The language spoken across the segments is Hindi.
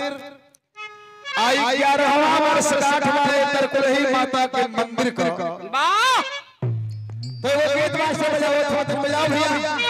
खातिर आई ग्यारहवा वर्षगांठ वाले तरकुलही माता के मंदिर का। वाह! तो वो गीत वास्ते बजाओ थोड़ा तुम बजाओ भैया।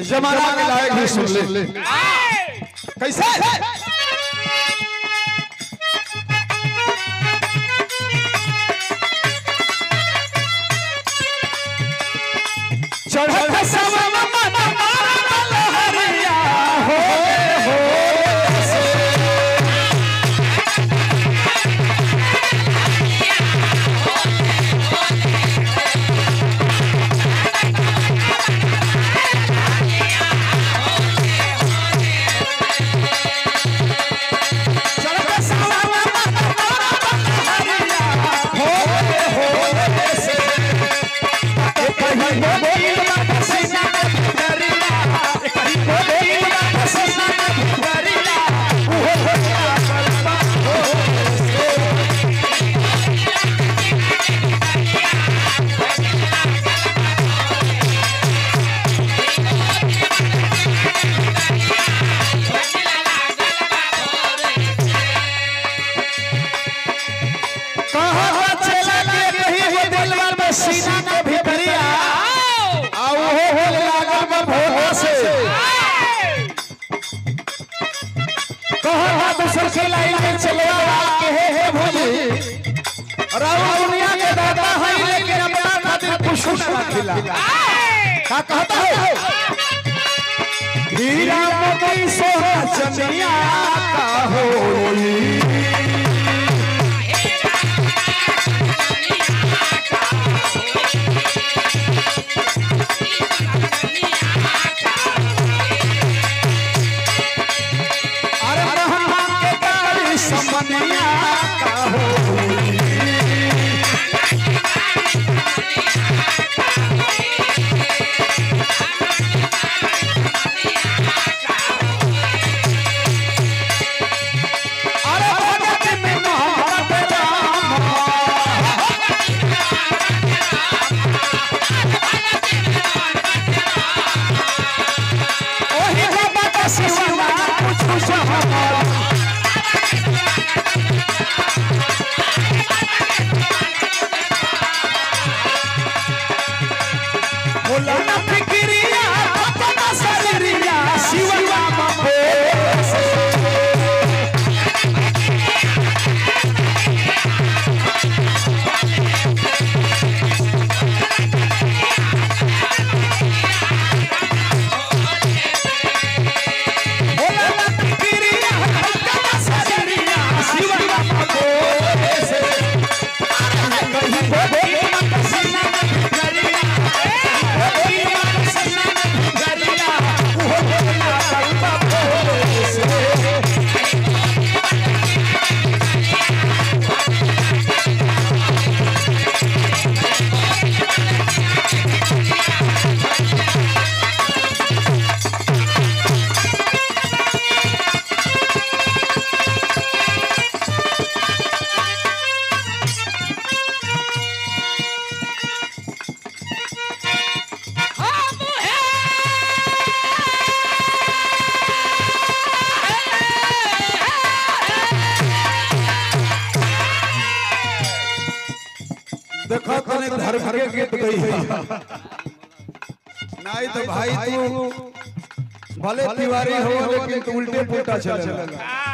जमाना के लायक भी सुन ले। कैसे? सीना के भीतरिया आ। ओहो हो लागल बा भोला से कहाँ हा दूसर के लाइन में चलवा के हे हे भोजी राव दुनिया के दादा है लेकिन अपना खातिर कुछ न रखिला का कहता है। हीरा मोती सोना देखो तने धर्म के गीत गई। है नहीं तो भाई तू भले तिवारी हो लेकिन तू उल्टे पुल्टा चलेगा।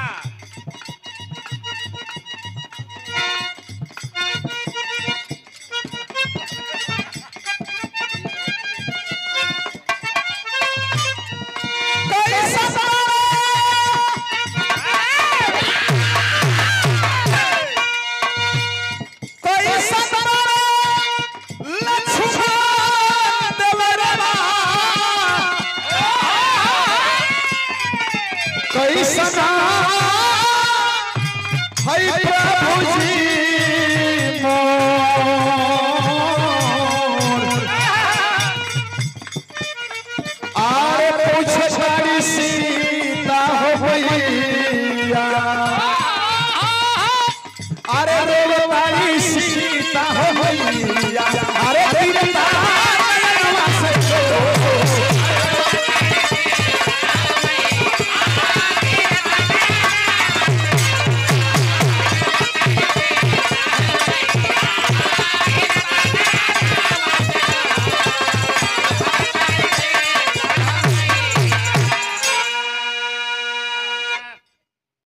कैसा है प्रभु जी।